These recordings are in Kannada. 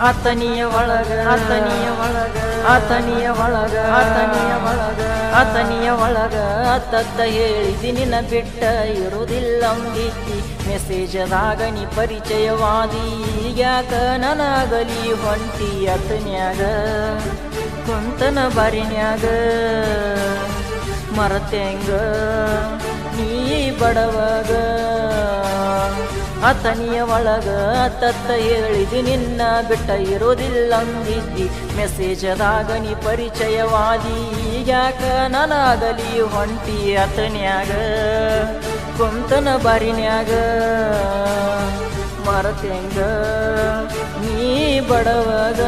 ಆತನಿಯ ಒಳಗ ಆತನಿಯ ಒಳಗ ಆತನಿಯ ಒಳಗ ಆತನಿಯ ಒಳಗ. ಆತನಿಯ ಒಳಗ ಅತ್ತತ್ತ ಹೇಳಿದಿ ನಿನ್ನ ಬಿಟ್ಟ ಇರುವುದಿಲ್ಲ ಅಂದಿದ್ದಿ ಮೆಸೇಜದಾಗ ನೀ ಪರಿಚಯವಾದಿ ಯಾಕ ನನಗಲಿ ಹೊಂಟಿ ಅತನ್ಯಾಗ ಕುಂತನ ಬಾರಿನ್ಯಾಗ. ಮರತೆಂಗ ನೀ ಬಡವಾಗ ಆತನಿಯ ಒಳಗ ತತ್ತ ಹೇಳಿದಿ, ನಿನ್ನ ಬಿಟ್ಟ ಇರೋದಿಲ್ಲ ಅಂದಿದ್ದಿ. ಮೆಸೇಜದಾಗ ನೀ ಪರಿಚಯವಾದಿ ಯಾಕ ನನಗಲಿ ಹೊಂಟಿ ಅತನ್ಯಾಗ ಕುಂತನ ಬಾರಿನ್ಯಾಗ. ಮರತ್ಯಂಗ ನೀ ಬಡವಾಗ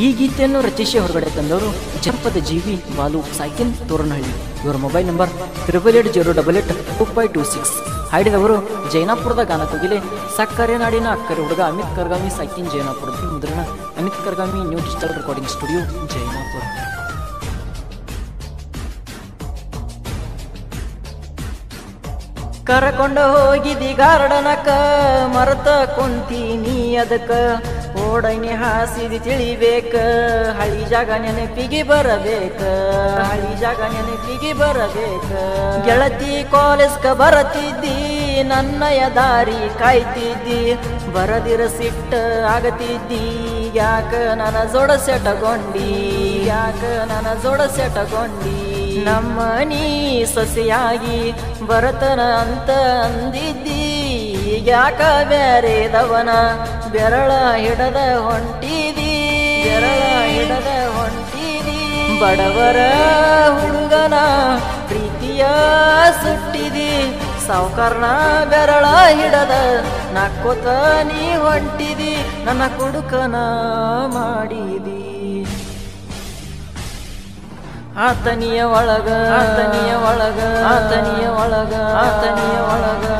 ಈ ಗೀತೆಯನ್ನು ರಚಿಸಿ ಹೊರಗಡೆ ತಂದವರು ಜನಪದ ಜೀವಿ ಬಾಲು ಸೈಕಿನ್ ತೋರಣಹಳ್ಳಿ. ಇವರ mobile number triple eight zero double eight two five two six ಹಾಡಿದವರು ಜೈನಾಪುರದ ಗಾನ ಕೋಗಿಲೆ ಸಕ್ಕರೆ ನಾಡಿನ ಅಕ್ಕರೆ ಹುಡುಗ ಅಮಿತ್ ಕರ್ಗಾಮಿ ಸಾಕಿನ್ ಜೈನಾಪುರದ ಮುದ್ರಣ, Amit Kargami new digital recording studio Jainapur. ಕರಕೊಂಡ ಹೋಗಿದಿ ಗಾರ್ಡನಕ ಮರತ ಕುಂತೀನಿ ಅದಕ್ಕ. ಓಡೈನಿ ಹಾಸಿದಿ ತಿಳಿಬೇಕ. ಹಳಿ ಜಾಗ ನೆನಪಿಗೆ ಬರಬೇಕ. ಹಳಿ ಜಾಗ ನೆನಪಿಗೆ ಬರಬೇಕ. ಗೆಳತಿ ಕಾಲೇಜ್ಕ ಬರತಿದ್ದಿ, ನನ್ನಯ ದಾರಿ ಕಾಯ್ತಿದ್ದಿ. ಬರದಿರ ಸಿಟ್ಟ ಆಗತಿದ್ದಿ, ಯಾಕ ನನ್ನ ಜೋಡ ಸೆಟಗೊಂಡಿ? ಯಾಕ ನನ್ನ ಜೋಡ ಸೆಟಗೊಂಡಿ? ನಮ್ಮ ನೀ ಸೊಸೆಯಾಗಿ ಬರತನ ಅಂತ ಅಂದಿದ್ದಿ. ಯಾಕ ಬ್ಯಾರೆದವನ? ಬೆರಳ ಹಿಡದ ಹೊಂಟಿದಿ. ಬೆರಳ ಹಿಡದ ಹೊಂಟಿದಿ. ಬಡವರ ಹುಡುಗನ ಪ್ರೀತಿಯ ಸುಟ್ಟಿದಿ. ಸಾವುಕಾರನ ಬೆರಳ ಹಿಡದ ನಕ್ಕೋತ ನೀ ಹೊಂಟಿದಿ. ನನ್ನ ಕುಡುಕನ ಮಾಡಿದಿ. ಆತನಿಯ ಒಳಗ ಆತನಿಯ ಒಳಗ ಆತನಿಯ ಒಳಗ ಆತನಿಯ ಒಳಗ.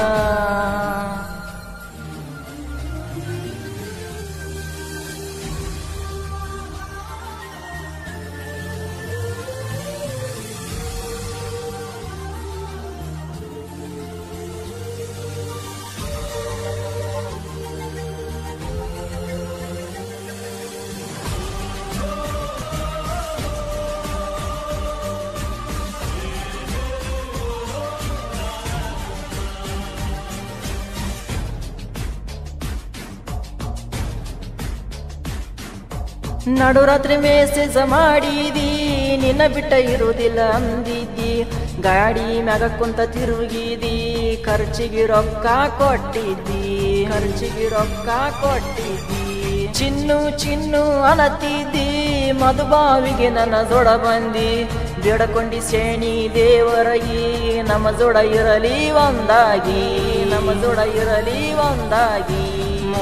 ನಡುರಾತ್ರಿ ಮೇಸೇಜ ಮಾಡಿದಿ, ನಿನ್ನ ಬಿಟ್ಟ ಇರುವುದಿಲ್ಲ ಅಂದಿದ್ದಿ. ಗಾಡಿ ಮ್ಯಾಗ ಕುಂತ ತಿರುಗಿದಿ, ಖರ್ಚಿಗೆ ರೊಕ್ಕ ಕೊಟ್ಟಿದ್ದಿ. ಖರ್ಚಿಗೆ ರೊಕ್ಕ ಕೊಟ್ಟಿದ್ದಿ. ಚಿನ್ನು ಚಿನ್ನು ಅನತಿದ್ದಿ, ಮಧುಬಾವಿಗೆ ನನ್ನ ಜೋಡ ಬಂದಿ. ಬೇಡಕೊಂಡಿ ಸೇಣಿ ದೇವರಗಿ ನಮ್ಮ ಜೋಡ ಇರಲಿ ಒಂದಾಗಿ. ನಮ್ಮ ಜೋಡ ಇರಲಿ ಒಂದಾಗಿ.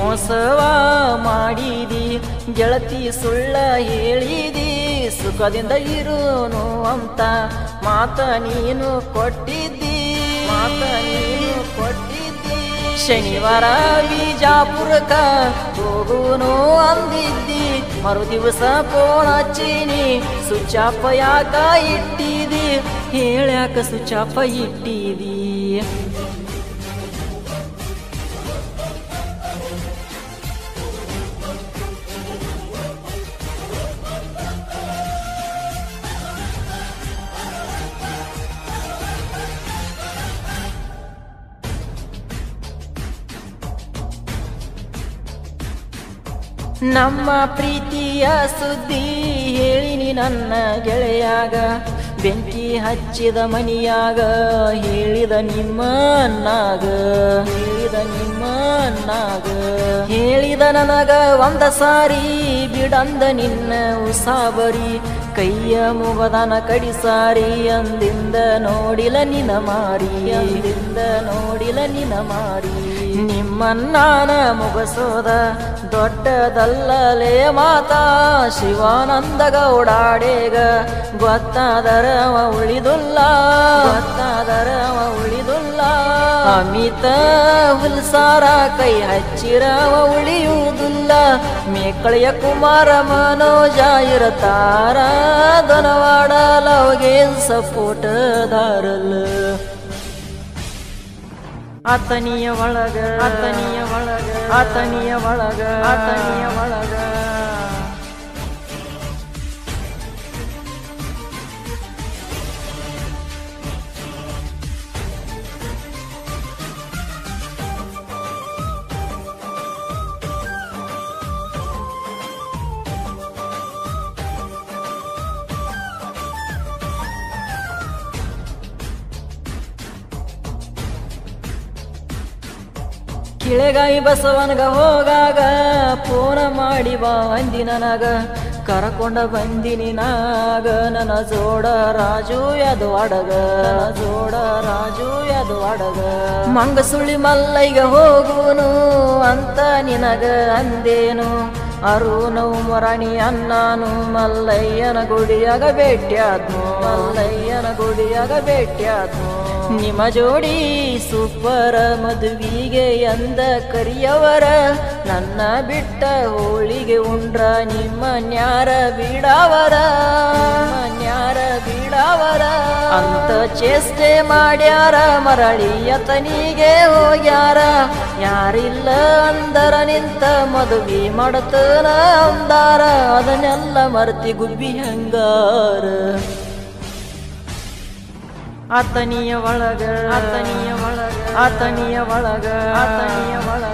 ಮೋಸವ ಮಾಡಿದಿ? ಗೆಳತಿ ಸುಳ್ಳ ಹೇಳಿದಿ? ಸುಖದಿಂದ ಇರುನು ಅಂತ ಮಾತ ನೀನು ಕೊಟ್ಟಿದ್ದಿ. ಮಾತ ನೀನು ಕೊಟ್ಟಿದ್ದಿ. ಶನಿವಾರ ಬಿಜಾಪುರಕ ಹೋಗುನು ಅಂದಿದ್ದಿ. ಮರು ದಿವಸ ಫೋನ್ ಚೀನಿ ಸುಚಾಪ ಯಾಕ ಇಟ್ಟಿದಿ? ಹೇಳ್ಯಾಕ ಸುಚಾಪ ಇಟ್ಟಿದಿ? ನಮ್ಮ ಪ್ರೀತಿಯ ಸುದ್ದಿ ಹೇಳಿನಿ ನನ್ನ ಗೆಳೆಯಾಗ. ಬೆಂಕಿ ಹಚ್ಚಿದ ಮನಿಯಾಗ ಹೇಳಿದ ನಿಮ್ಮ ನಾಗ ಹೇಳಿದ ನಿಮ್ಮ ನಾಗ ಹೇಳಿದ ನನಗ ಒಂದ ಸಾರಿ ಬಿಡಂದ ನಿನ್ನ ಉಸಾಬರಿ ಕೈಯ ಮುಗದನ ಕಡಿಸಾರಿ, ಅಂದಿಂದ ನೋಡಿಲ ನಿನ ಮಾರಿ, ಅಂದಿಂದ ನೋಡಿಲ ನಿನ ಮಾರಿ. ನಿಮ್ಮನ್ನಾನ ಮುಗಸೋದ ದೊಡ್ಡದಲ್ಲಲೇ ಮಾತಾ, ಶಿವಾನಂದ ಗೌಡಾಡೇಗ ಗೊತ್ತಾದರವ ಉಳಿದುಲ್ಲ ಗೊತ್ತಾದರವ ಉಳಿದುಲ್ಲ. ಅಮಿತ ಹುಲ್ಸಾರ ಕೈ ಹಚ್ಚಿರವ ಉಳಿಯುವುದಿಲ್ಲ. ಮೇಕಳೆಯ ಕುಮಾರ ಮನೋಜ ಇರತಾರ ದನವಾಡ ಲವ್ಗೆ ಸಪೋರ್ಟ್ ದಾರಲ್ ಆತನಿಯ ಒಳಗ ಆತನಿಯ ಒಳಗ ಆತನಿಯ ಒಳಗ ಆತನಿಯ ಒಳಗ. ಕಿಳೆಗಾಯಿ ಬಸವನಗ ಹೋಗಾಗ ಫೋನ ಮಾಡಿ ಬಾ ಅಂದಿ ನನಗ. ಕರಕೊಂಡ ಬಂದಿನಿ ನಾಗ, ನನ್ನ ಜೋಡ ರಾಜು ಯದು ಅಡಗ. ಜೋಡ ರಾಜು ಯದು ಅಡಗ. ಮಂಗಸುಳಿ ಮಲ್ಲೈಗ ಹೋಗುನು ಅಂತ ನಿನಗ ಅಂದೇನು. ಅರುಣವು ಮರಣಿ ಅನ್ನಾನು, ಮಲ್ಲಯ್ಯನ ಗುಡಿಯಾಗ ಭೇಟಿಯಾದ್ನು. ಮಲ್ಲಯ್ಯನ ಗುಡಿಯಾಗ ಭೇಟಿಯಾದ್ನು. ನಿಮ್ಮ ಜೋಡಿ ಸೂಪರ ಮದುವಿಗೆ ಎಂದ ಕರಿಯವರ, ನನ್ನ ಬಿಟ್ಟ ಹೋಳಿಗೆ ಉಂಡ್ರ ನಿಮ್ಮ ನ್ಯಾರ ಬೀಡಾವರ ನ್ಯಾರ ಬೀಡಾವರ ಅಂತ ಚೇಷ್ಟೆ ಮಾಡ್ಯಾರ ಮರಳಿ ಯತನಿಗೆ ಹೋಗ್ಯಾರ. ಯಾರಿಲ್ಲ ಅಂದರ ನಿಂತ ಮದುವೆ ಮಾಡತನ ಅಂದಾರ, ಅದನ್ನೆಲ್ಲ ಮರ್ತಿ ಗುಬ್ಬಿ ಹಂಗಾರ. ಆತನಿಯ ಒಳಗ ಆತನಿಯ ಒಳಗ ಆತನಿಯ ಒಳಗ ಆತನಿಯ ಒಳಗ.